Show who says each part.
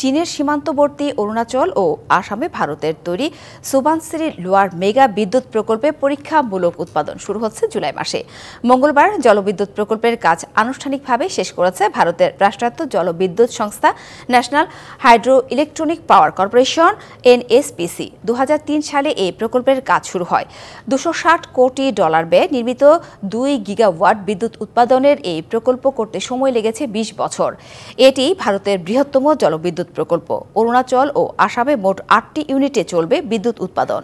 Speaker 1: চীনের সীমান্তবর্তী অরুণাচল ও আসামে ভারতের তৈরি সুবানসিরি লোয়ার মেগা বিদ্যুৎ প্রকল্পে পরীক্ষামূলক উৎপাদন শুরু হচ্ছে জুলাই মাসে। মঙ্গলবার জলবিদ্যুৎ প্রকল্পের কাজ আনুষ্ঠানিকভাবে শেষ করেছে ভারতের রাষ্ট্রায়ত্ত জলবিদ্যুৎ সংস্থা national hydro electronic power corporation, NSPC. দু হাজার তিন সালে এই প্রকল্পের কাজ শুরু হয়। দুশো কোটি ডলার ব্যয়ে নির্মিত দুই গিগাওয়াট বিদ্যুৎ উৎপাদনের এই প্রকল্প করতে সময় লেগেছে ২০ বছর। এটি ভারতের বৃহত্তম জলবিদ্যুৎ প্রকল্প। অরুণাচল ও আসামে মোট আটটি ইউনিটে চলবে বিদ্যুৎ উৎপাদন।